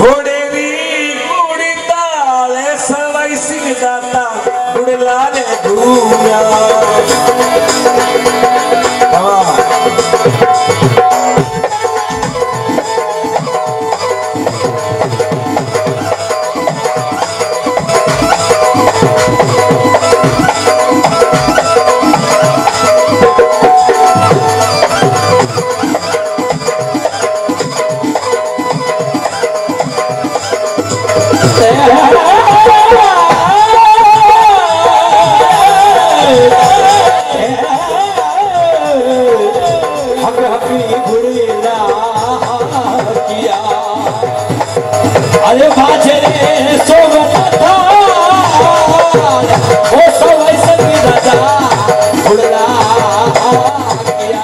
घोडेरी गोडी ताल सवाई सिंह दाता रे अरे बाजे रे सोगन था ओ सब ऐसे दादा गुड़ला किया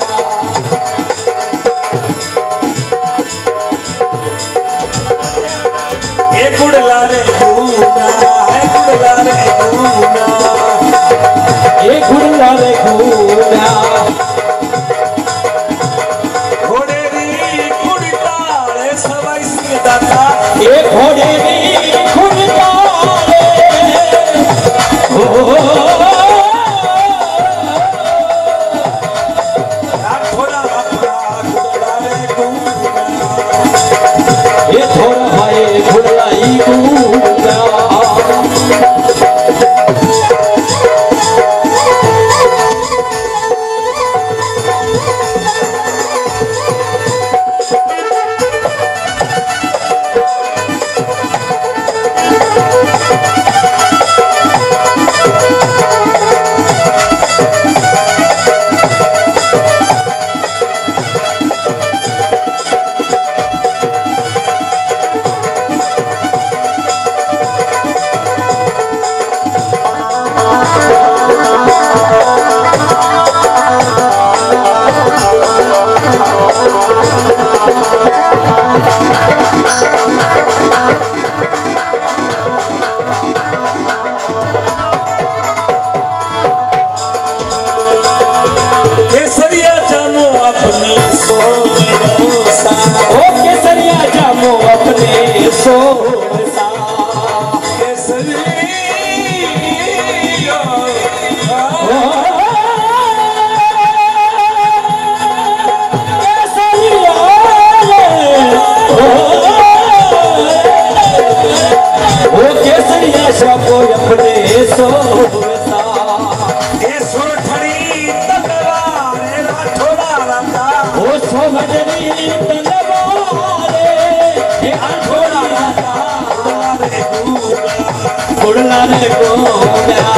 हे गुडला रे घोड़े Yes. आठोड़ा रे गुड़ा गुड़ला रे गोया